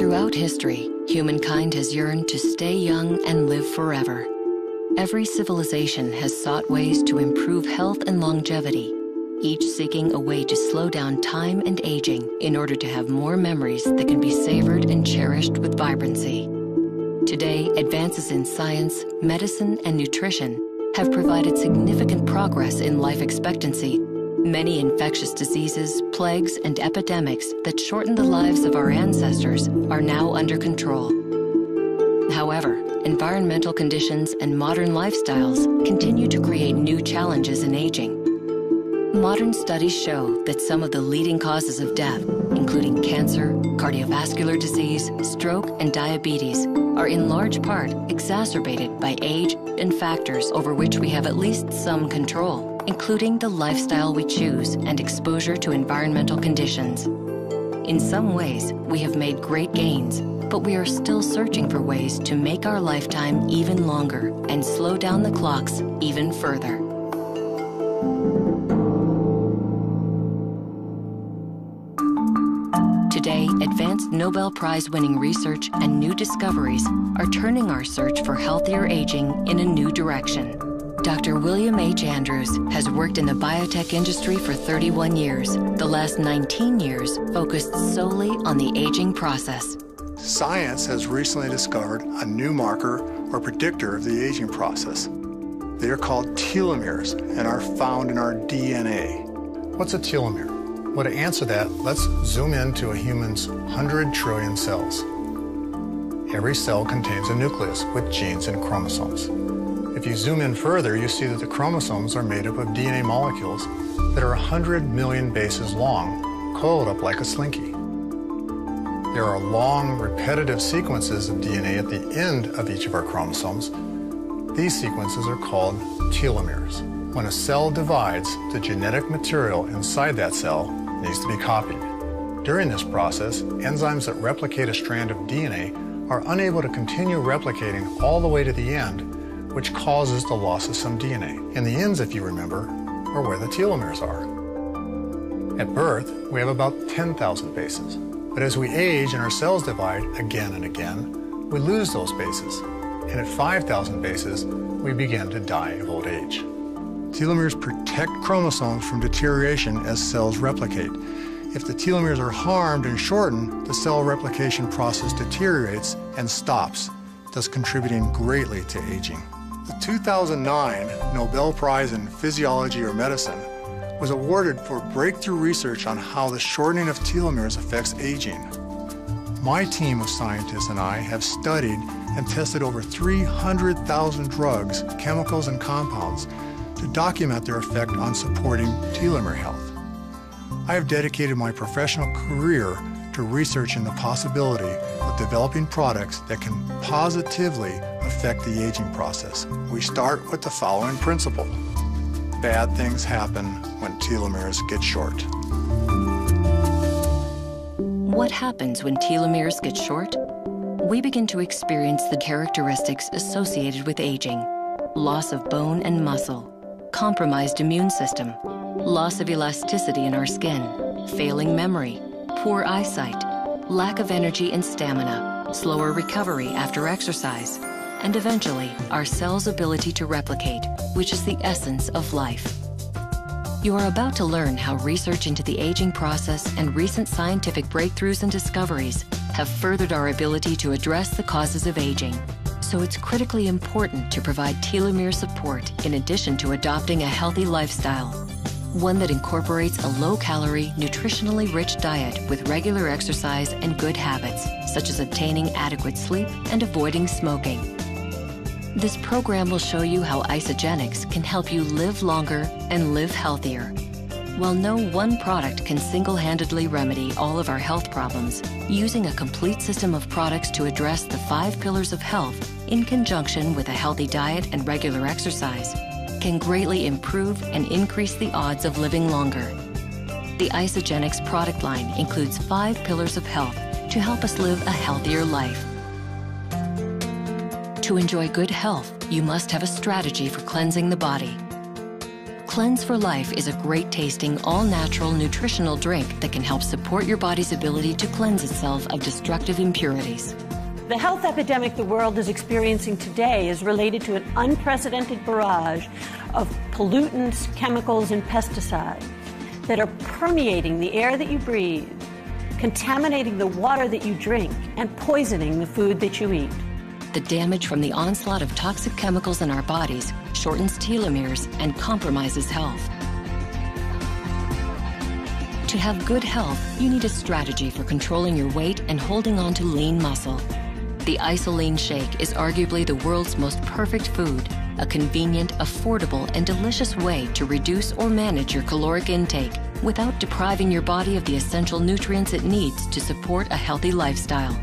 Throughout history, humankind has yearned to stay young and live forever. Every civilization has sought ways to improve health and longevity, each seeking a way to slow down time and aging in order to have more memories that can be savored and cherished with vibrancy. Today, advances in science, medicine, and nutrition have provided significant progress in life expectancy. Many infectious diseases, plagues, and epidemics that shortened the lives of our ancestors are now under control. However, environmental conditions and modern lifestyles continue to create new challenges in aging. Modern studies show that some of the leading causes of death, including cancer, cardiovascular disease, stroke, and diabetes, are in large part exacerbated by age and factors over which we have at least some control, including the lifestyle we choose and exposure to environmental conditions. In some ways, we have made great gains, but we are still searching for ways to make our lifetime even longer and slow down the clocks even further. Today, advanced Nobel Prize winning research and new discoveries are turning our search for healthier aging in a new direction. Dr. William H. Andrews has worked in the biotech industry for 31 years, the last 19 years focused solely on the aging process. Science has recently discovered a new marker or predictor of the aging process. They are called telomeres and are found in our DNA. What's a telomere? Well, to answer that, let's zoom into a human's 100 trillion cells. Every cell contains a nucleus with genes and chromosomes. If you zoom in further, you see that the chromosomes are made up of DNA molecules that are 100 million bases long, coiled up like a slinky. There are long, repetitive sequences of DNA at the end of each of our chromosomes. These sequences are called telomeres. When a cell divides, the genetic material inside that cell needs to be copied. During this process, enzymes that replicate a strand of DNA are unable to continue replicating all the way to the end, which causes the loss of some DNA. And the ends, if you remember, are where the telomeres are. At birth, we have about 10,000 bases. But as we age and our cells divide again and again, we lose those bases. And at 5,000 bases, we begin to die of old age. Telomeres protect chromosomes from deterioration as cells replicate. If the telomeres are harmed and shortened, the cell replication process deteriorates and stops, thus contributing greatly to aging. The 2009 Nobel Prize in Physiology or Medicine was awarded for breakthrough research on how the shortening of telomeres affects aging. My team of scientists and I have studied and tested over 300,000 drugs, chemicals, and compounds to document their effect on supporting telomere health. I have dedicated my professional career to researching the possibility of developing products that can positively affect the aging process. We start with the following principle. Bad things happen when telomeres get short. What happens when telomeres get short? We begin to experience the characteristics associated with aging. Loss of bone and muscle, compromised immune system, loss of elasticity in our skin, failing memory, poor eyesight, lack of energy and stamina, slower recovery after exercise, and eventually our cell's ability to replicate, which is the essence of life. You are about to learn how research into the aging process and recent scientific breakthroughs and discoveries have furthered our ability to address the causes of aging so it's critically important to provide telomere support in addition to adopting a healthy lifestyle. One that incorporates a low-calorie, nutritionally rich diet with regular exercise and good habits, such as obtaining adequate sleep and avoiding smoking. This program will show you how Isagenix can help you live longer and live healthier. While no one product can single-handedly remedy all of our health problems, using a complete system of products to address the five pillars of health in conjunction with a healthy diet and regular exercise can greatly improve and increase the odds of living longer. The Isagenix product line includes five pillars of health to help us live a healthier life. To enjoy good health, you must have a strategy for cleansing the body. Cleanse for Life is a great tasting, all natural nutritional drink that can help support your body's ability to cleanse itself of destructive impurities. The health epidemic the world is experiencing today is related to an unprecedented barrage of pollutants, chemicals, and pesticides that are permeating the air that you breathe, contaminating the water that you drink, and poisoning the food that you eat. The damage from the onslaught of toxic chemicals in our bodies shortens telomeres and compromises health. To have good health, you need a strategy for controlling your weight and holding on to lean muscle. The IsaLean Shake is arguably the world's most perfect food, a convenient, affordable, and delicious way to reduce or manage your caloric intake without depriving your body of the essential nutrients it needs to support a healthy lifestyle.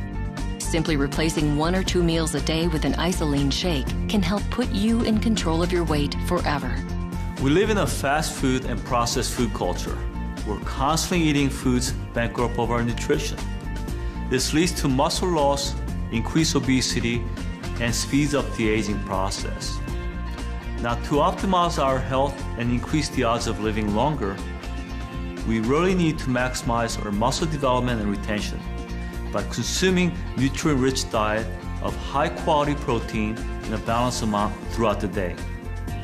Simply replacing one or two meals a day with an IsaLean Shake can help put you in control of your weight forever. We live in a fast food and processed food culture. We're constantly eating foods bankrupt of our nutrition. This leads to muscle loss, increase obesity, and speeds up the aging process. Now, to optimize our health and increase the odds of living longer, we really need to maximize our muscle development and retention by consuming nutrient-rich diet of high-quality protein in a balanced amount throughout the day.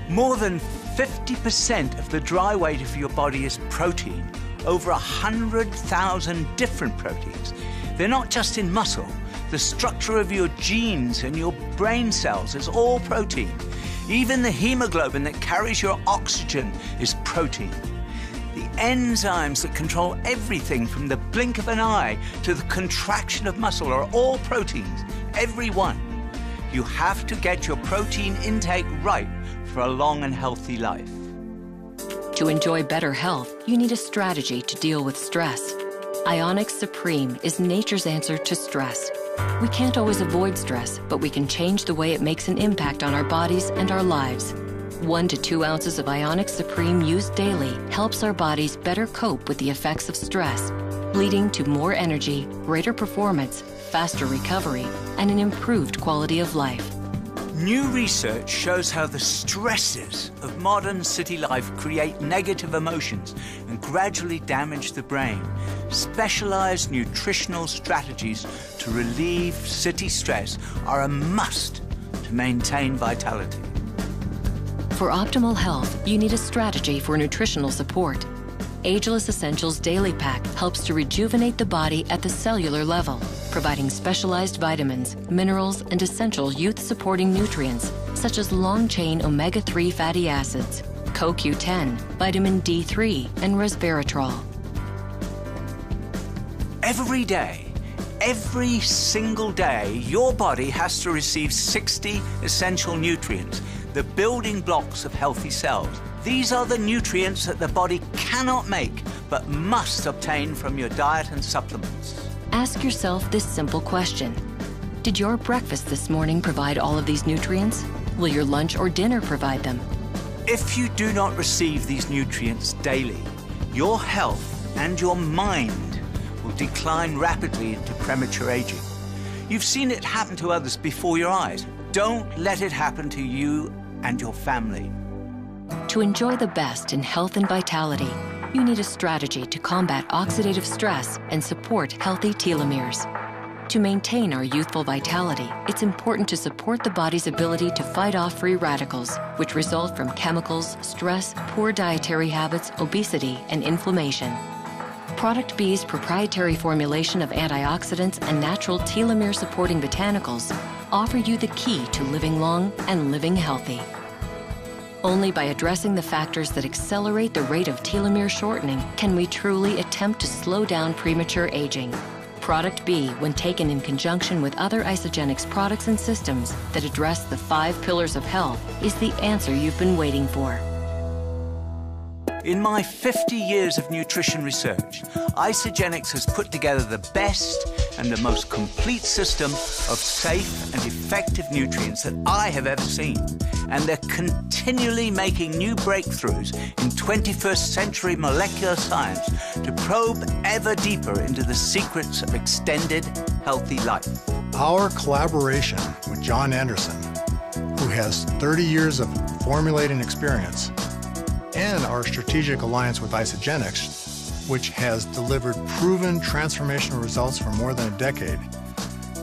More than 50% of the dry weight of your body is protein, over 100,000 different proteins. They're not just in muscle, the structure of your genes and your brain cells is all protein. Even the hemoglobin that carries your oxygen is protein. The enzymes that control everything from the blink of an eye to the contraction of muscle are all proteins, every one. You have to get your protein intake right for a long and healthy life. To enjoy better health, you need a strategy to deal with stress. Ionic Supreme is nature's answer to stress. We can't always avoid stress, but we can change the way it makes an impact on our bodies and our lives. One to two ounces of Ionic Supreme used daily helps our bodies better cope with the effects of stress, leading to more energy, greater performance, faster recovery, and an improved quality of life. New research shows how the stresses of modern city life create negative emotions and gradually damage the brain. Specialized nutritional strategies to relieve city stress are a must to maintain vitality. For optimal health, you need a strategy for nutritional support. Ageless Essentials Daily Pack helps to rejuvenate the body at the cellular level, providing specialized vitamins, minerals, and essential youth supporting nutrients such as long chain omega 3 fatty acids, CoQ10, vitamin D3, and resveratrol. Every day, every single day, your body has to receive 60 essential nutrients, the building blocks of healthy cells. These are the nutrients that the body cannot make but must obtain from your diet and supplements. Ask yourself this simple question Did your breakfast this morning provide all of these nutrients? Will your lunch or dinner provide them? If you do not receive these nutrients daily, your health and your mind will decline rapidly into premature aging. You've seen it happen to others before your eyes. Don't let it happen to you and your family. To enjoy the best in health and vitality, you need a strategy to combat oxidative stress and support healthy telomeres. To maintain our youthful vitality, it's important to support the body's ability to fight off free radicals, which result from chemicals, stress, poor dietary habits, obesity, and inflammation. Product B's proprietary formulation of antioxidants and natural telomere supporting botanicals offer you the key to living long and living healthy. Only by addressing the factors that accelerate the rate of telomere shortening can we truly attempt to slow down premature aging. Product B, when taken in conjunction with other Isagenix products and systems that address the five pillars of health, is the answer you've been waiting for. In my 50 years of nutrition research, Isagenix has put together the best and the most complete system of safe and effective nutrients that I have ever seen. And they're continually making new breakthroughs in 21st century molecular science to probe ever deeper into the secrets of extended, healthy life. Our collaboration with John Anderson, who has 30 years of formulating experience, and our strategic alliance with Isagenix, which has delivered proven transformational results for more than a decade,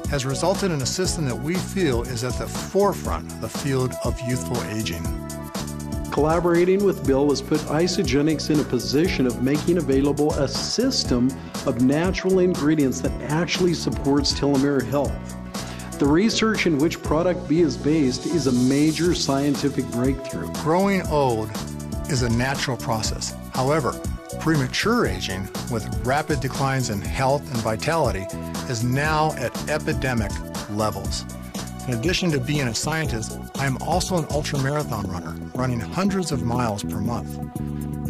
has resulted in a system that we feel is at the forefront of the field of youthful aging. Collaborating with Bill has put Isagenix in a position of making available a system of natural ingredients that actually supports telomere health. The research in which Product B is based is a major scientific breakthrough. Growing old is a natural process. However, premature aging, with rapid declines in health and vitality, is now at epidemic levels. In addition to being a scientist, I am also an ultramarathon runner, running hundreds of miles per month.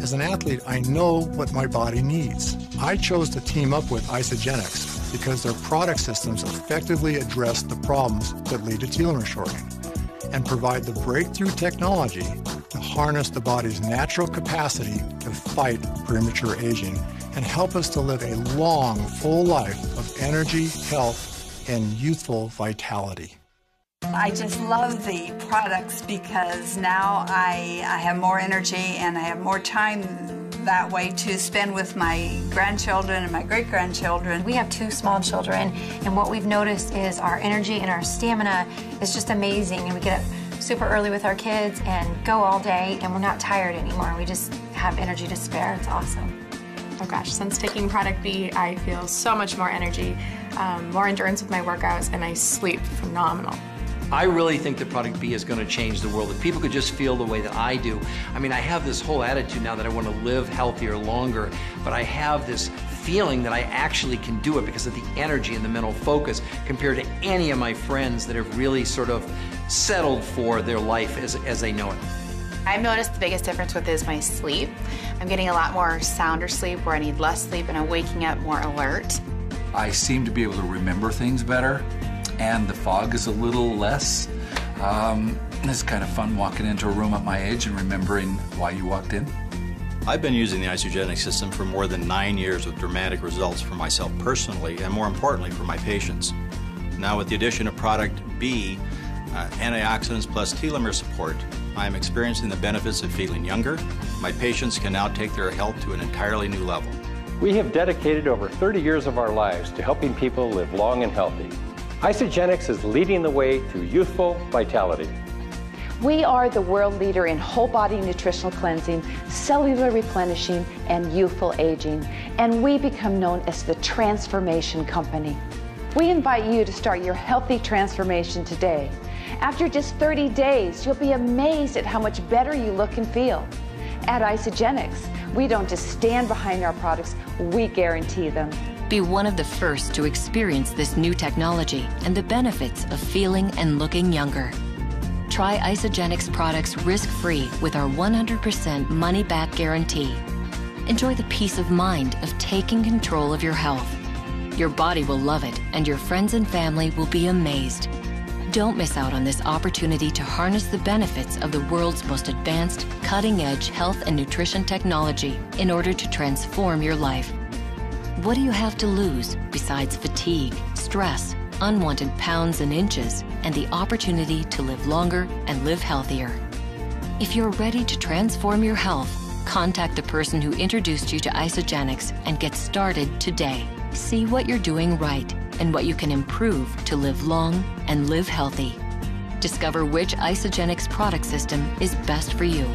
As an athlete, I know what my body needs. I chose to team up with Isagenix because their product systems effectively address the problems that lead to telomere shortening and provide the breakthrough technology harness the body's natural capacity to fight premature aging and help us to live a long, full life of energy, health, and youthful vitality. I just love the products because now I, I have more energy and I have more time that way to spend with my grandchildren and my great grandchildren. We have two small children, and what we've noticed is our energy and our stamina is just amazing. And we get up super early with our kids and go all day, and we're not tired anymore. We just have energy to spare. It's awesome. Oh gosh, since taking Product B, I feel so much more energy, um, more endurance with my workouts, and I sleep phenomenal. I really think that Product B is going to change the world. If people could just feel the way that I do. I mean, I have this whole attitude now that I want to live healthier longer, but I have this feeling that I actually can do it because of the energy and the mental focus compared to any of my friends that have really sort of settled for their life as, as they know it. I've noticed the biggest difference with is my sleep. I'm getting a lot more sounder sleep where I need less sleep and I'm waking up more alert. I seem to be able to remember things better and the fog is a little less. Um, it's kind of fun walking into a room at my age and remembering why you walked in. I've been using the Isagenix system for more than nine years with dramatic results for myself personally and more importantly for my patients. Now with the addition of product B, uh, antioxidants plus telomere support, I am experiencing the benefits of feeling younger. My patients can now take their health to an entirely new level. We have dedicated over 30 years of our lives to helping people live long and healthy. Isagenix is leading the way to youthful vitality. We are the world leader in whole body nutritional cleansing, cellular replenishing, and youthful aging, and we become known as the Transformation Company. We invite you to start your healthy transformation today. After just 30 days, you'll be amazed at how much better you look and feel. At Isagenix, we don't just stand behind our products, we guarantee them. Be one of the first to experience this new technology and the benefits of feeling and looking younger. Try Isagenix products risk-free with our 100% money-back guarantee. Enjoy the peace of mind of taking control of your health. Your body will love it and your friends and family will be amazed. Don't miss out on this opportunity to harness the benefits of the world's most advanced, cutting-edge health and nutrition technology in order to transform your life. What do you have to lose besides fatigue, stress, unwanted pounds and inches, and the opportunity to live longer and live healthier? If you're ready to transform your health, contact the person who introduced you to Isagenix and get started today. See what you're doing right and what you can improve to live long and live healthy. Discover which Isagenix product system is best for you.